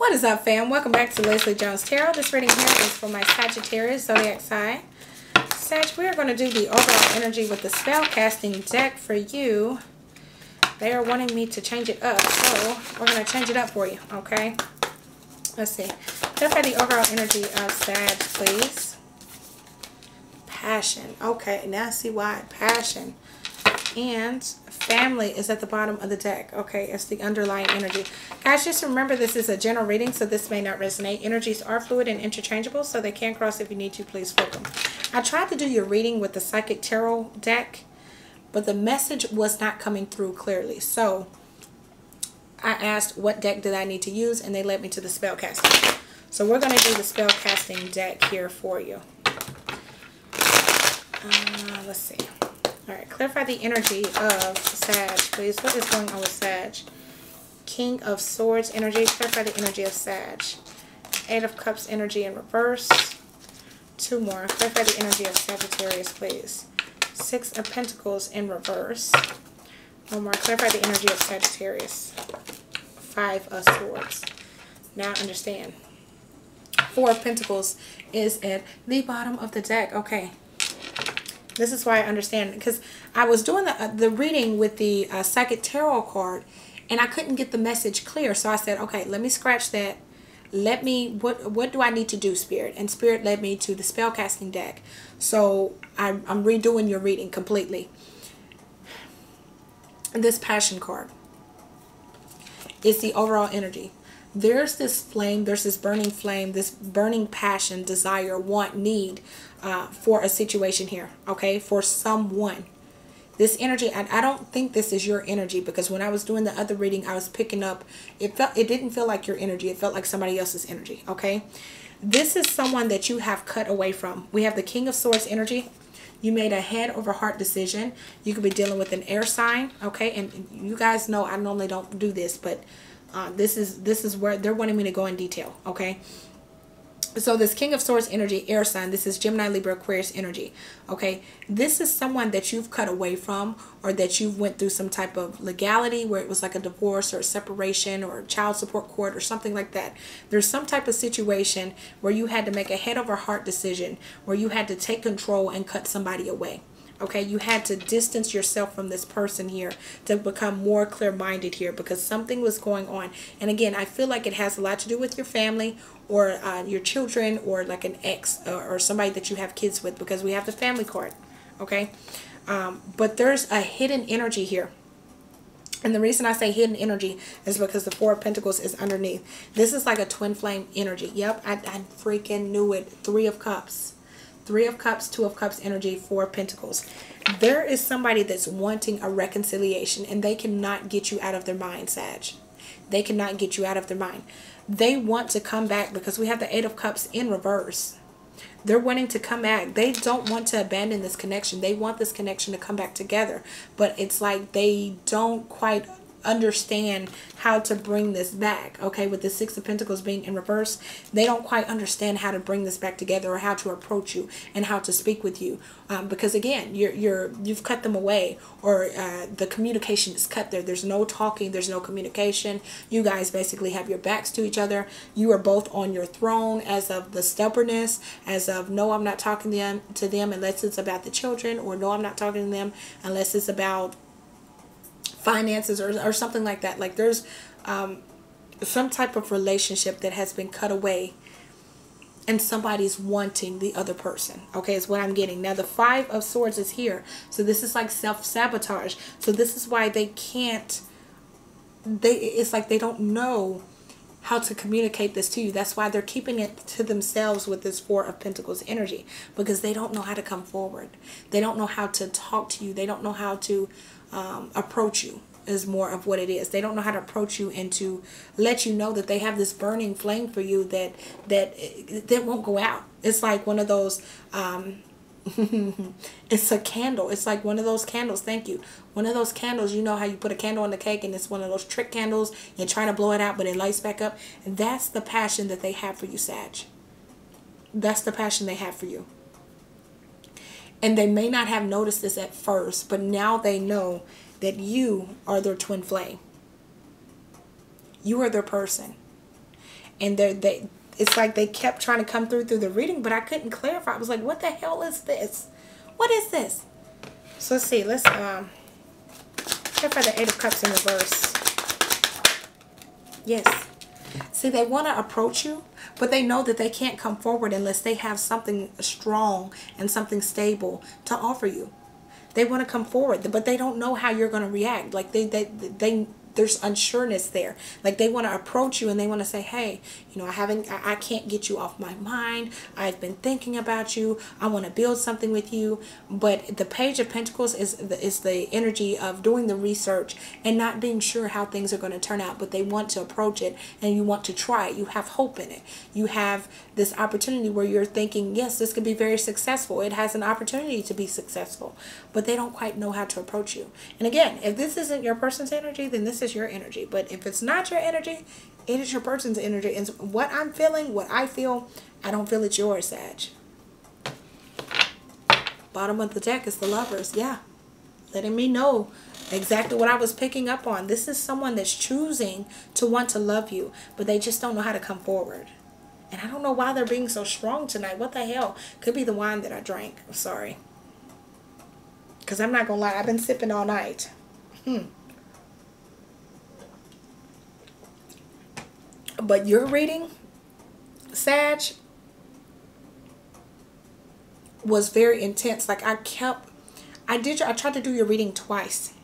What is up, fam? Welcome back to Lesley Jones Tarot. This reading here is for my Sagittarius zodiac sign. Sag, we are going to do the overall energy with the spell casting deck for you. They are wanting me to change it up, so we're going to change it up for you, okay? Let's see. Clarify the overall energy of Sag, please. Passion. Okay, now I see why. Passion. And family is at the bottom of the deck. Okay, it's the underlying energy. Guys, just remember this is a general reading, so this may not resonate. Energies are fluid and interchangeable, so they can cross if you need to. Please flip them. I tried to do your reading with the Psychic Tarot deck, but the message was not coming through clearly. So I asked what deck did I need to use, and they led me to the spell casting. So we're going to do the spell casting deck here for you. Uh, let's see. All right, clarify the energy of Sag, please. What is going on with Sag? King of Swords energy. Clarify the energy of Sag. Eight of Cups energy in reverse. Two more. Clarify the energy of Sagittarius, please. Six of Pentacles in reverse. One more. Clarify the energy of Sagittarius. Five of Swords. Now understand. Four of Pentacles is at the bottom of the deck. Okay. This is why I understand because I was doing the, uh, the reading with the uh, Psychic Tarot card and I couldn't get the message clear. So I said, okay, let me scratch that. Let me, what what do I need to do, Spirit? And Spirit led me to the spellcasting deck. So I'm, I'm redoing your reading completely. This passion card is the overall energy there's this flame, there's this burning flame, this burning passion, desire, want, need uh, for a situation here, okay, for someone. This energy, and I don't think this is your energy because when I was doing the other reading, I was picking up, it felt, it didn't feel like your energy. It felt like somebody else's energy, okay? This is someone that you have cut away from. We have the King of Swords energy. You made a head over heart decision. You could be dealing with an air sign, okay? And you guys know I normally don't do this, but uh, this is this is where they're wanting me to go in detail. Okay. So this King of Swords energy, air sign, this is Gemini, Libra, Aquarius energy. Okay, this is someone that you've cut away from or that you've went through some type of legality where it was like a divorce or a separation or child support court or something like that. There's some type of situation where you had to make a head over heart decision where you had to take control and cut somebody away. Okay, you had to distance yourself from this person here to become more clear-minded here because something was going on. And again, I feel like it has a lot to do with your family or uh, your children or like an ex or, or, somebody that you have kids with because we have the family card. Okay, um, but there's a hidden energy here. And the reason I say hidden energy is because the Four of Pentacles is underneath. This is like a twin flame energy. Yep, I, I freaking knew it. Three of Cups. Three of Cups, Two of Cups energy, Four of Pentacles. There is somebody that's wanting a reconciliation and they cannot get you out of their mind, Sag. They cannot get you out of their mind. They want to come back because we have the Eight of Cups in reverse. They're wanting to come back. They don't want to abandon this connection. They want this connection to come back together. But it's like they don't quite understand how to bring this back okay with the six of pentacles being in reverse they don't quite understand how to bring this back together or how to approach you and how to speak with you. Um, because again you're you're you've cut them away or uh, the communication is cut there. There's no talking there's no communication. You guys basically have your backs to each other. You are both on your throne as of the stubbornness as of no i'm not talking to them to them unless it's about the children or no i'm not talking to them unless it's about finances or, or something like that. Like there's um, some type of relationship that has been cut away and somebody's wanting the other person. Okay, is what I'm getting. Now the five of swords is here. So this is like self-sabotage. So this is why they can't they it's like they don't know how to communicate this to you. That's why they're keeping it to themselves with this Four of Pentacles energy because they don't know how to come forward. They don't know how to talk to you. They don't know how to um, approach you is more of what it is. They don't know how to approach you and to let you know that they have this burning flame for you that that that won't go out. It's like one of those um it's a candle. It's like one of those candles. Thank you. One of those candles, you know how you put a candle on the cake and it's one of those trick candles. You're trying to blow it out, but it lights back up. And that's the passion that they have for you, Sag. That's the passion they have for you. And they may not have noticed this at first, but now they know that you are their twin flame. You are their person. and they're they it's like they kept trying to come through through the reading but i couldn't clarify. I was like what the hell is this? What is this? So let's see let's um clarify the eight of cups in reverse. Yes. See they want to approach you but they know that they can't come forward unless they have something strong and something stable to offer you. They want to come forward but they don't know how you're going to react. Like they they they there's unsureness there. Like they want to approach you and they want to say, hey, you know, I haven't, I, I can't get you off my mind. I've been thinking about you. I want to build something with you. But the Page of Pentacles is the, is the energy of doing the research and not being sure how things are going to turn out. But they want to approach it and you want to try it. You have hope in it. You have this opportunity where you're thinking, yes, this could be very successful. It has an opportunity to be successful. But they don't quite know how to approach you. And again, if this isn't your person's energy, then this is your energy. But if it's not your energy, it is your person's energy. And what I'm feeling, what I feel, I don't feel it's yours, Sag. Bottom of the deck is the lovers. Yeah. Letting me know exactly what I was picking up on. This is someone that's choosing to want to love you, but they just don't know how to come forward. And I don't know why they're being so strong tonight. What the hell? Could be the wine that I drank. I'm sorry. Because I'm not going to lie. I've been sipping all night. Hmm. But your reading, Sag, was very intense. Like I kept, I did, I tried to do your reading twice.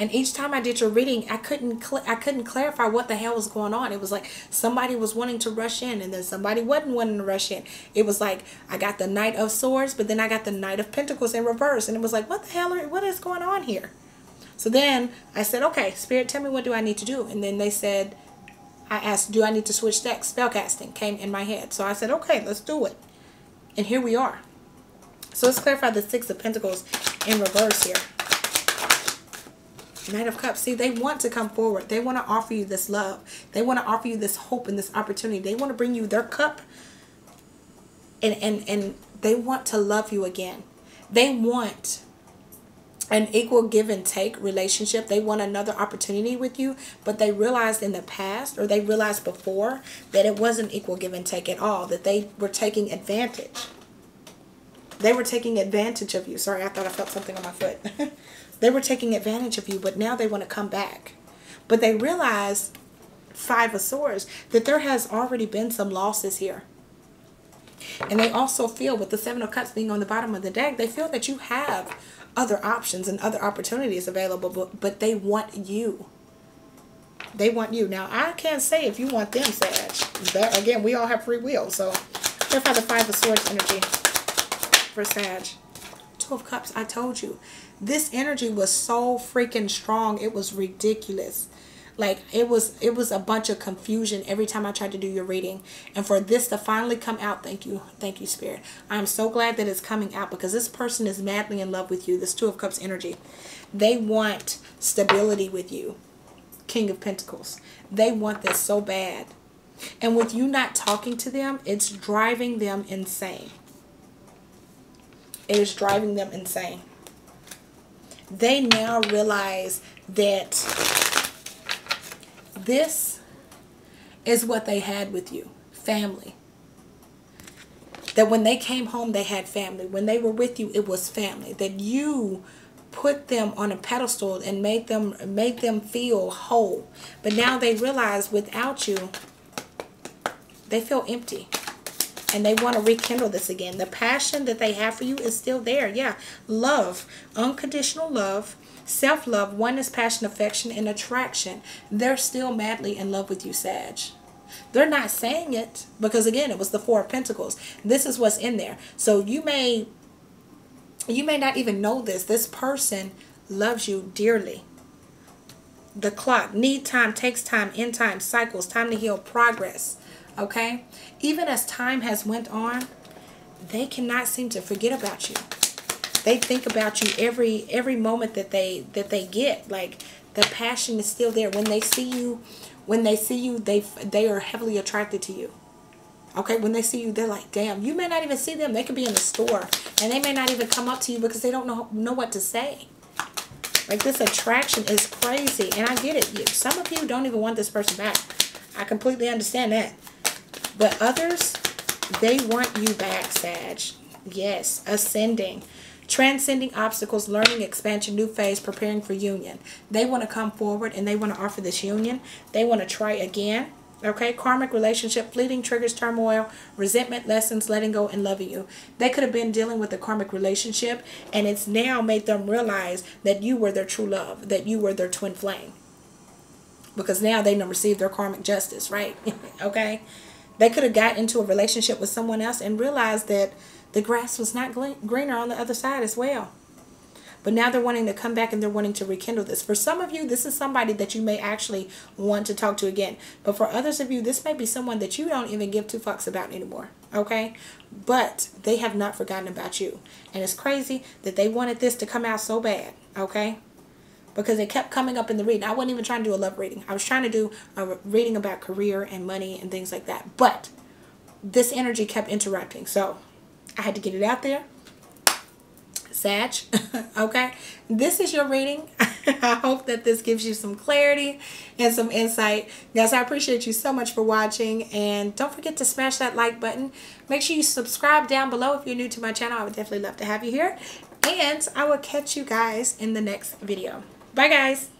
And each time I did your reading, I couldn't I couldn't clarify what the hell was going on. It was like somebody was wanting to rush in and then somebody wasn't wanting to rush in. It was like I got the Knight of Swords, but then I got the Knight of Pentacles in reverse. And it was like, what the hell are, what is going on here? So then I said, okay, Spirit, tell me what do I need to do? And then they said, I asked, do I need to switch decks? Spellcasting came in my head. So I said, okay, let's do it. And here we are. So let's clarify the Six of Pentacles in reverse here. Knight of Cups. See, they want to come forward. They want to offer you this love. They want to offer you this hope and this opportunity. They want to bring you their cup and, and, and they want to love you again. They want an equal give and take relationship. They want another opportunity with you, but they realized in the past or they realized before that it wasn't equal give and take at all, that they were taking advantage. They were taking advantage of you. Sorry, I thought I felt something on my foot. they were taking advantage of you, but now they want to come back. But they realize, Five of Swords, that there has already been some losses here. And they also feel, with the Seven of Cups being on the bottom of the deck, they feel that you have other options and other opportunities available, but, but they want you. They want you. Now, I can't say if you want them, Sag. That, again, we all have free will. So, clarify the Five of Swords energy for Sag. Two of Cups, I told you. This energy was so freaking strong. It was ridiculous like it was it was a bunch of confusion every time i tried to do your reading. And for this to finally come out thank you thank you spirit. I'm so glad that it's coming out because this person is madly in love with you this two of cups energy. They want stability with you king of pentacles. They want this so bad. And with you not talking to them it's driving them insane. It is driving them insane. They now realize that this is what they had with you family. That when they came home, they had family. When they were with you, it was family. That you put them on a pedestal and made them made them feel whole. But now they realize without you, they feel empty. And they want to rekindle this again. The passion that they have for you is still there. Yeah. Love. Unconditional love Self love, oneness, passion, affection, and attraction. They're still madly in love with you, Sag. They're not saying it because, again, it was the Four of Pentacles. This is what's in there. So you may. You may not even know this. This person loves you dearly. The clock. Need time, takes time, in time, cycles, time to heal, progress. Okay? Even as time has went on, they cannot seem to forget about you they think about you every every moment that they that they get like the passion is still there. When they see you when they see you they they are heavily attracted to you. Okay? When they see you they're like damn you may not even see them. They could be in the store and they may not even come up to you because they don't know know what to say. Like this attraction is crazy and i get it. Some of you don't even want this person back. I completely understand that. But others, they want you back, Sag. Yes, ascending. Transcending obstacles, learning, expansion, new phase, preparing for union. They want to come forward and they want to offer this union. They want to try again. Okay, karmic relationship, fleeting triggers, turmoil, resentment, lessons, letting go, and loving you. They could have been dealing with a karmic relationship, and it's now made them realize that you were their true love, that you were their twin flame. Because now they have received their karmic justice, right? okay, they could have got into a relationship with someone else and realized that the grass was not greener on the other side as well. But now they're wanting to come back and they're wanting to rekindle this. For some of you, this is somebody that you may actually want to talk to again. But for others of you, this may be someone that you don't even give two fucks about anymore. Okay? But they have not forgotten about you. And it's crazy that they wanted this to come out so bad. Okay? Because it kept coming up in the reading. I wasn't even trying to do a love reading. I was trying to do a reading about career and money and things like that. But this energy kept interrupting. So I had to get it out there. Sag, okay? This is your reading. I hope that this gives you some clarity and some insight. Guys, I appreciate you so much for watching. And don't forget to smash that like button. Make sure you subscribe down below if you're new to my channel. I would definitely love to have you here. And I will catch you guys in the next video. Bye, guys.